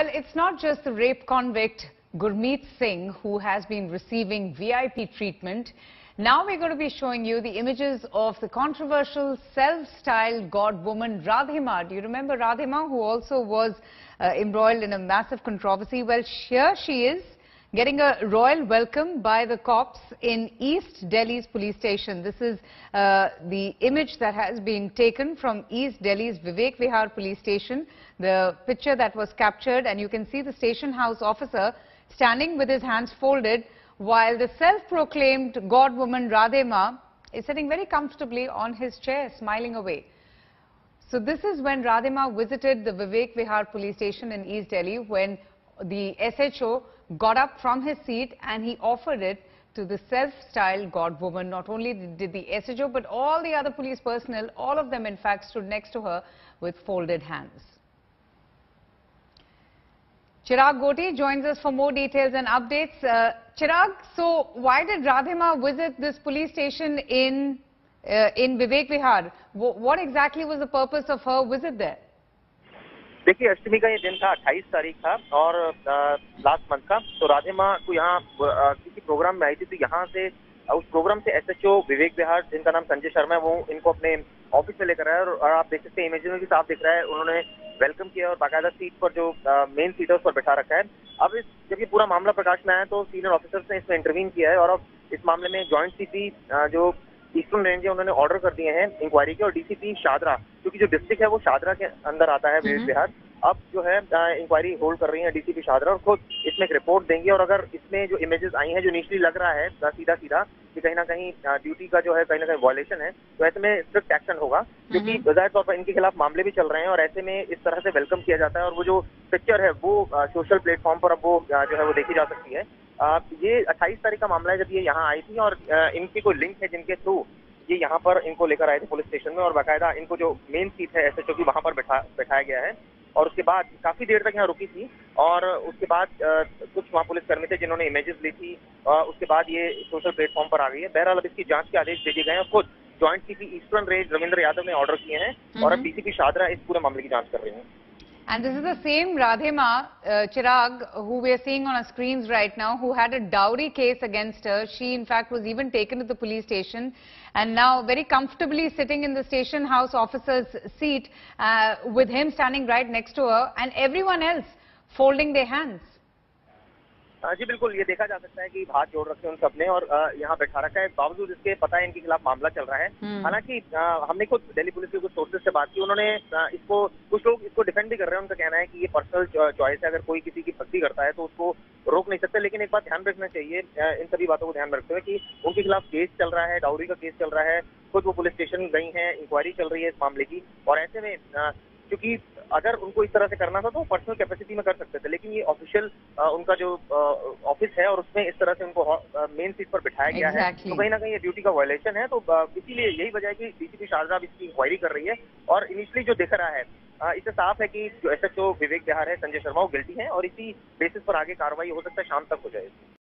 Well, it's not just the rape convict Gurmeet Singh who has been receiving VIP treatment. Now we're going to be showing you the images of the controversial self-styled god woman Radhima. Do you remember Radhima who also was uh, embroiled in a massive controversy? Well, here she is getting a royal welcome by the cops in East Delhi's police station. This is uh, the image that has been taken from East Delhi's Vivek Vihar police station. The picture that was captured and you can see the station house officer standing with his hands folded while the self-proclaimed god woman Radhema is sitting very comfortably on his chair smiling away. So this is when Radhima visited the Vivek Vihar police station in East Delhi when the SHO got up from his seat and he offered it to the self-styled god woman. Not only did the SHO, but all the other police personnel, all of them in fact stood next to her with folded hands. Chirag Goti joins us for more details and updates. Uh, Chirag, so why did Radhima visit this police station in uh, in Vivek Vihar? W what exactly was the purpose of her visit there? देखिए, अष्टमी का ये दिन था 28 तारीख था और last month का तो राधे माँ को यहाँ किसी प्रोग्राम में आई थी तो यहाँ से उस प्रोग्राम से एसएचओ विवेक बिहार जिनका नाम संजय शर्मा है, वो इनको अपने ऑफ़िस में लेकर आए और आप देख सकते हैं इमेज में भी साफ़ दिख रहा है। उन्होंने वेलकम किया और बाकायदा सीट पर जो मेन सीट है, उस पर बैठा रखा है। अब इस, जब ये पूरा मामला प्रकाश में आया तो सीनियर ऑफिसर्स ने इसमें इंटरवीन किया है और अब इस मामले में ज्वाइंट सीपी जो ईस्टर्न रेंज है उन्होंने ऑर्डर कर दिए हैं इंक्वायरी के और डीसीपी शादरा क्योंकि जो डिस्ट्रिक्ट है वो शादरा के अंदर आता है हम्म। बिहार अब जो है इंक्वायरी होल्ड कर रही है डीसीपी शादरा और खुद इसमें एक रिपोर्ट देंगे और अगर इसमें जो इमेजेस आई हैं जो निचली लग रहा है सीधा सीधा कि कहीं ना कहीं ड्यूटी का जो है कहीं ना कहीं वॉयलेशन है तो ऐसे में स्ट्रिक्ट एक्शन होगा क्योंकि हम्म। ज़ाहिर तौर पर इनके खिलाफ मामले भी चल रहे हैं और ऐसे में इस तरह से वेलकम किया जाता है और वो जो पिक्चर है वो सोशल प्लेटफॉर्म पर अब वो जो है वो देखी जा सकती है ये अट्ठाईस तारीख का मामला है जब ये यहाँ आई थी और इनकी कोई लिंक है जिनके थ्रू ये यहाँ पर इनको लेकर आए थे पुलिस स्टेशन में और बाकायदा इनको जो मेन सीट है एसएचओ की वहाँ पर बैठा बैठाया गया है और उसके बाद काफ़ी देर तक यहाँ रुकी थी और उसके बाद कुछ वहाँ पुलिसकर्मी थे जिन्होंने इमेजेस ली थी उसके बाद ये सोशल प्लेटफॉर्म पर आ गई है। बहरहाल अब इसकी जाँच के आदेश दे दिए गए हैं खुद joint CP eastern range Ravindra Yadav ने ऑर्डर किए हैं और अब डीसीपी शादरा इस पूरे मामले की जाँच कर रहे हैं। And this is the same Radhima uh, Chirag who we are seeing on our screens right now who had a dowry case against her. She in fact was even taken to the police station and now very comfortably sitting in the station house officer's seat uh, with him standing right next to her and everyone else folding their hands. जी बिल्कुल ये देखा जा सकता है कि हाथ जोड़ रखे उन सबने और यहाँ बैठा रखा है। बावजूद इसके पता है इनके खिलाफ मामला चल रहा है। हम्म। हालाँकि हमने खुद दिल्ली पुलिस के कुछ सोर्सेज से बात की उन्होंने इसको कुछ लोग इसको डिफेंड भी कर रहे हैं। उनका कहना है कि ये पर्सनल चॉइस है। अगर कोई किसी की भक्ति करता है तो उसको रोक नहीं सकते। लेकिन एक बात ध्यान रखना चाहिए इन सभी बातों को ध्यान रखते हुए कि उनके खिलाफ केस चल रहा है डाउरी का केस चल रहा है। खुद वो पुलिस स्टेशन गई है इंक्वायरी चल रही है इस मामले की। और ऐसे में क्योंकि अगर उनको इस तरह से करना था तो पर्सनल कैपेसिटी में कर सकते थे लेकिन ये ऑफिशियल उनका जो ऑफ़िस है और उसमें इस तरह से उनको मेन सीट पर बिठाया गया है। तो कहीं ना कहीं ये ड्यूटी का वायलेशन है तो इसीलिए यही वजह है कि डीसीपी शारदा इसकी इंक्वायरी कर रही है और इनिशियली जो दिख रहा है इससे साफ़ है कि जो एसएचओ विवेक बिहार है संजय शर्मा वो गिल्टी है और इसी बेसिस पर आगे कार्रवाई हो सकता है शाम तक हो जाएगी।